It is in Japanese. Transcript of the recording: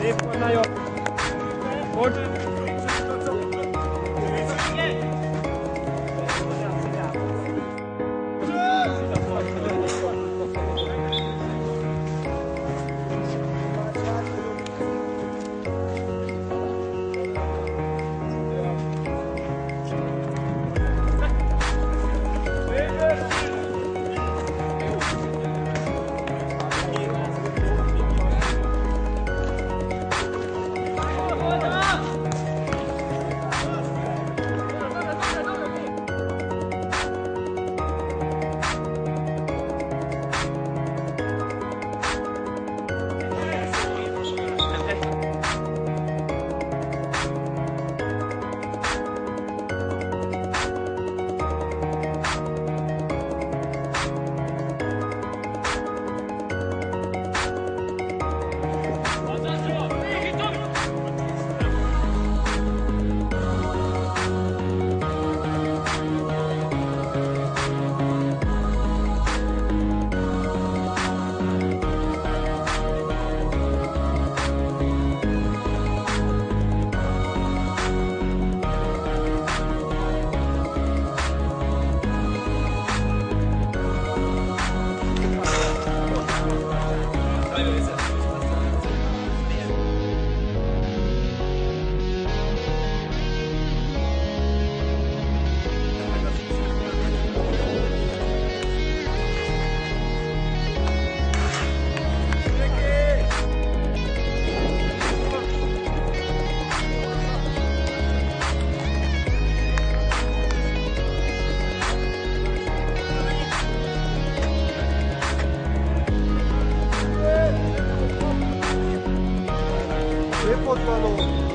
Leave one eye up. 我这レポートの